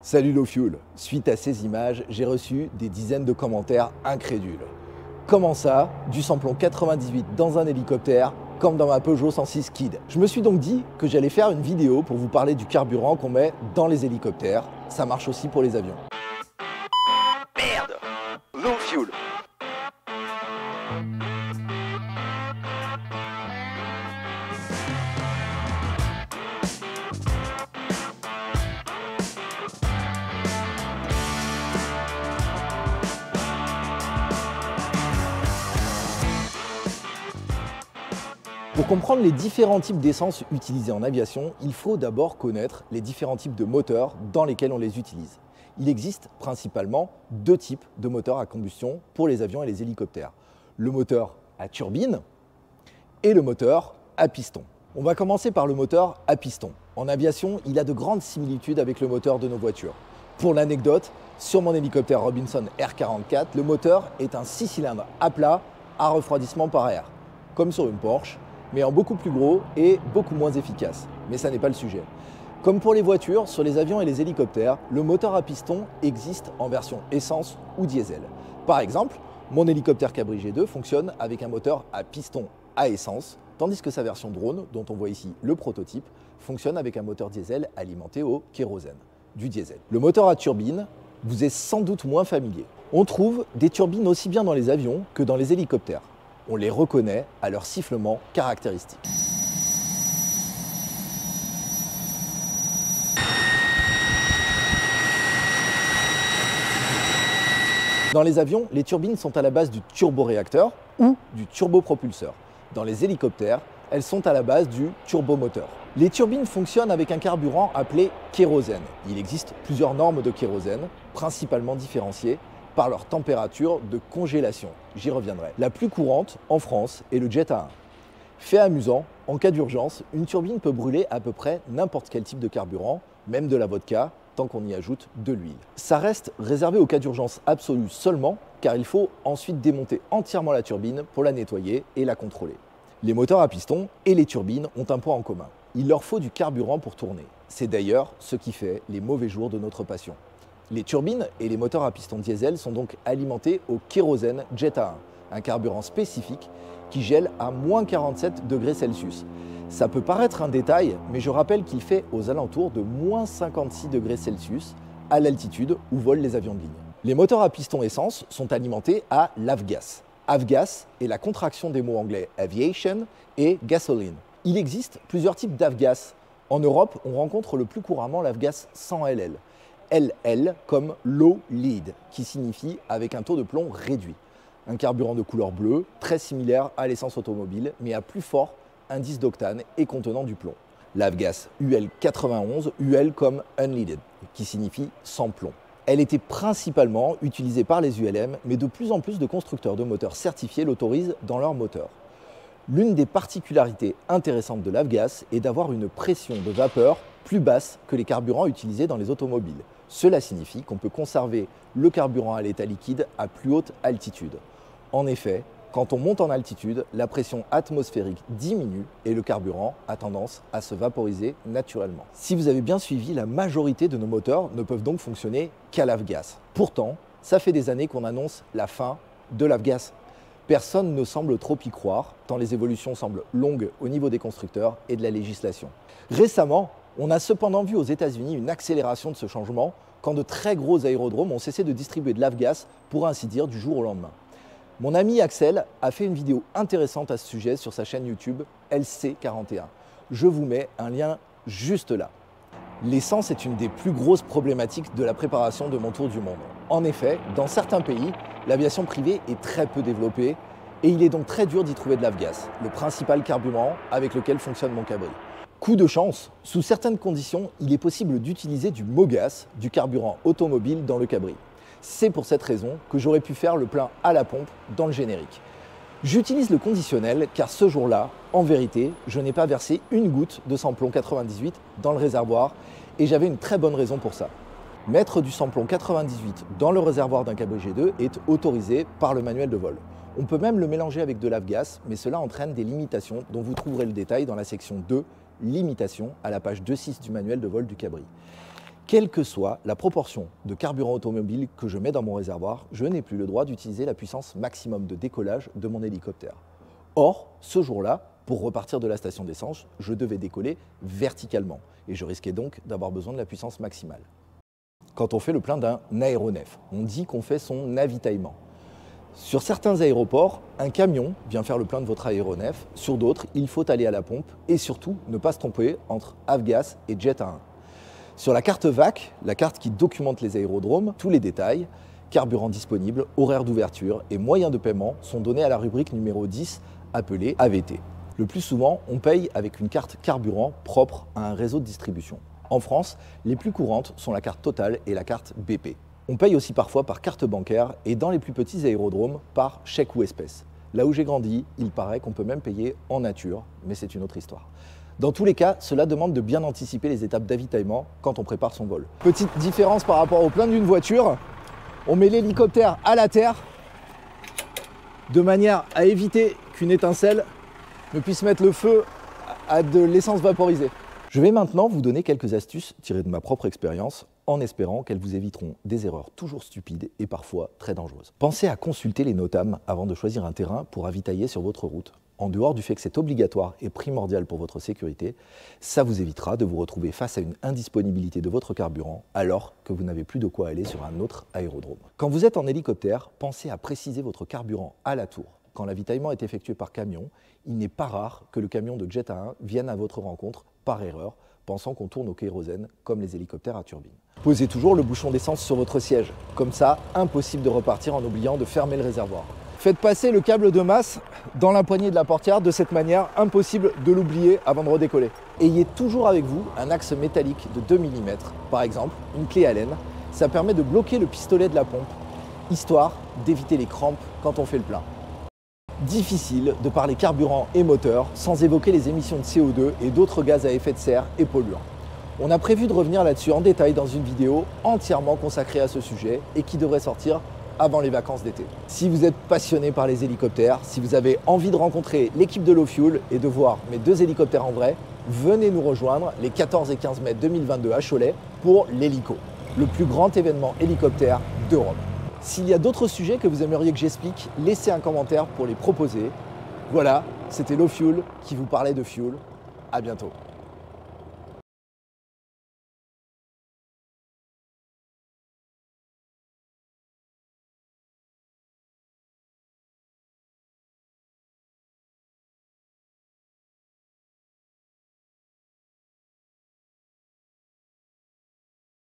Salut Fuel Suite à ces images, j'ai reçu des dizaines de commentaires incrédules. Comment ça? Du samplon 98 dans un hélicoptère comme dans ma Peugeot 106 Kid. Je me suis donc dit que j'allais faire une vidéo pour vous parler du carburant qu'on met dans les hélicoptères. Ça marche aussi pour les avions. Pour comprendre les différents types d'essence utilisés en aviation, il faut d'abord connaître les différents types de moteurs dans lesquels on les utilise. Il existe principalement deux types de moteurs à combustion pour les avions et les hélicoptères. Le moteur à turbine et le moteur à piston. On va commencer par le moteur à piston. En aviation, il a de grandes similitudes avec le moteur de nos voitures. Pour l'anecdote, sur mon hélicoptère Robinson R44, le moteur est un 6 cylindres à plat à refroidissement par air, comme sur une Porsche, mais en beaucoup plus gros et beaucoup moins efficace. Mais ça n'est pas le sujet. Comme pour les voitures, sur les avions et les hélicoptères, le moteur à piston existe en version essence ou diesel. Par exemple, mon hélicoptère Cabri G2 fonctionne avec un moteur à piston à essence, tandis que sa version drone, dont on voit ici le prototype, fonctionne avec un moteur diesel alimenté au kérosène, du diesel. Le moteur à turbine vous est sans doute moins familier. On trouve des turbines aussi bien dans les avions que dans les hélicoptères on les reconnaît à leur sifflement caractéristique. Dans les avions, les turbines sont à la base du turboréacteur ou du turbopropulseur. Dans les hélicoptères, elles sont à la base du turbomoteur. Les turbines fonctionnent avec un carburant appelé kérosène. Il existe plusieurs normes de kérosène, principalement différenciées par leur température de congélation. J'y reviendrai. La plus courante en France est le jet A1. Fait amusant, en cas d'urgence, une turbine peut brûler à peu près n'importe quel type de carburant, même de la vodka, tant qu'on y ajoute de l'huile. Ça reste réservé au cas d'urgence absolu seulement, car il faut ensuite démonter entièrement la turbine pour la nettoyer et la contrôler. Les moteurs à piston et les turbines ont un point en commun. Il leur faut du carburant pour tourner. C'est d'ailleurs ce qui fait les mauvais jours de notre passion. Les turbines et les moteurs à piston diesel sont donc alimentés au kérosène Jet A1, un carburant spécifique qui gèle à moins 47 degrés Celsius. Ça peut paraître un détail, mais je rappelle qu'il fait aux alentours de moins 56 degrés Celsius à l'altitude où volent les avions de ligne. Les moteurs à piston essence sont alimentés à l'avgas. Avgas est la contraction des mots anglais aviation et gasoline. Il existe plusieurs types d'avgas. En Europe, on rencontre le plus couramment l'avgas 100 LL. LL comme low lead, qui signifie avec un taux de plomb réduit. Un carburant de couleur bleue, très similaire à l'essence automobile, mais à plus fort indice d'octane et contenant du plomb. L'Avgas UL91, UL comme unleaded, qui signifie sans plomb. Elle était principalement utilisée par les ULM, mais de plus en plus de constructeurs de moteurs certifiés l'autorisent dans leurs moteurs. L'une des particularités intéressantes de l'Avgas est d'avoir une pression de vapeur plus basse que les carburants utilisés dans les automobiles. Cela signifie qu'on peut conserver le carburant à l'état liquide à plus haute altitude. En effet, quand on monte en altitude, la pression atmosphérique diminue et le carburant a tendance à se vaporiser naturellement. Si vous avez bien suivi, la majorité de nos moteurs ne peuvent donc fonctionner qu'à l'avgas. Pourtant, ça fait des années qu'on annonce la fin de l'avgas. Personne ne semble trop y croire, tant les évolutions semblent longues au niveau des constructeurs et de la législation. Récemment, on a cependant vu aux États-Unis une accélération de ce changement quand de très gros aérodromes ont cessé de distribuer de l'avgas, pour ainsi dire, du jour au lendemain. Mon ami Axel a fait une vidéo intéressante à ce sujet sur sa chaîne YouTube LC41. Je vous mets un lien juste là. L'essence est une des plus grosses problématiques de la préparation de mon tour du monde. En effet, dans certains pays, l'aviation privée est très peu développée et il est donc très dur d'y trouver de l'avgas, le principal carburant avec lequel fonctionne mon cabri. Coup de chance, sous certaines conditions, il est possible d'utiliser du MOGAS, du carburant automobile, dans le cabri. C'est pour cette raison que j'aurais pu faire le plein à la pompe dans le générique. J'utilise le conditionnel car ce jour-là, en vérité, je n'ai pas versé une goutte de samplon 98 dans le réservoir et j'avais une très bonne raison pour ça. Mettre du samplon 98 dans le réservoir d'un cabri G2 est autorisé par le manuel de vol. On peut même le mélanger avec de l'avgas, mais cela entraîne des limitations dont vous trouverez le détail dans la section 2 limitation à la page 2.6 du manuel de vol du cabri. Quelle que soit la proportion de carburant automobile que je mets dans mon réservoir, je n'ai plus le droit d'utiliser la puissance maximum de décollage de mon hélicoptère. Or, ce jour-là, pour repartir de la station d'essence, je devais décoller verticalement et je risquais donc d'avoir besoin de la puissance maximale. Quand on fait le plein d'un aéronef, on dit qu'on fait son avitaillement. Sur certains aéroports, un camion vient faire le plein de votre aéronef. Sur d'autres, il faut aller à la pompe et surtout ne pas se tromper entre Avgas et Jet A1. Sur la carte VAC, la carte qui documente les aérodromes, tous les détails, carburant disponible, horaire d'ouverture et moyens de paiement sont donnés à la rubrique numéro 10 appelée AVT. Le plus souvent, on paye avec une carte carburant propre à un réseau de distribution. En France, les plus courantes sont la carte Total et la carte BP. On paye aussi parfois par carte bancaire et dans les plus petits aérodromes par chèque ou espèce. Là où j'ai grandi, il paraît qu'on peut même payer en nature, mais c'est une autre histoire. Dans tous les cas, cela demande de bien anticiper les étapes d'avitaillement quand on prépare son vol. Petite différence par rapport au plein d'une voiture, on met l'hélicoptère à la terre de manière à éviter qu'une étincelle ne puisse mettre le feu à de l'essence vaporisée. Je vais maintenant vous donner quelques astuces tirées de ma propre expérience en espérant qu'elles vous éviteront des erreurs toujours stupides et parfois très dangereuses. Pensez à consulter les NOTAM avant de choisir un terrain pour ravitailler sur votre route. En dehors du fait que c'est obligatoire et primordial pour votre sécurité, ça vous évitera de vous retrouver face à une indisponibilité de votre carburant alors que vous n'avez plus de quoi aller sur un autre aérodrome. Quand vous êtes en hélicoptère, pensez à préciser votre carburant à la tour quand l'avitaillement est effectué par camion, il n'est pas rare que le camion de Jet A1 vienne à votre rencontre par erreur, pensant qu'on tourne au kérosène comme les hélicoptères à turbine. Posez toujours le bouchon d'essence sur votre siège. Comme ça, impossible de repartir en oubliant de fermer le réservoir. Faites passer le câble de masse dans la poignée de la portière, de cette manière, impossible de l'oublier avant de redécoller. Ayez toujours avec vous un axe métallique de 2 mm, par exemple une clé Allen. Ça permet de bloquer le pistolet de la pompe, histoire d'éviter les crampes quand on fait le plein difficile de parler carburant et moteur sans évoquer les émissions de CO2 et d'autres gaz à effet de serre et polluants. On a prévu de revenir là-dessus en détail dans une vidéo entièrement consacrée à ce sujet et qui devrait sortir avant les vacances d'été. Si vous êtes passionné par les hélicoptères, si vous avez envie de rencontrer l'équipe de Low Fuel et de voir mes deux hélicoptères en vrai, venez nous rejoindre les 14 et 15 mai 2022 à Cholet pour l'Hélico, le plus grand événement hélicoptère d'Europe. S'il y a d'autres sujets que vous aimeriez que j'explique, laissez un commentaire pour les proposer. Voilà, c'était Low Fuel qui vous parlait de fuel. À bientôt.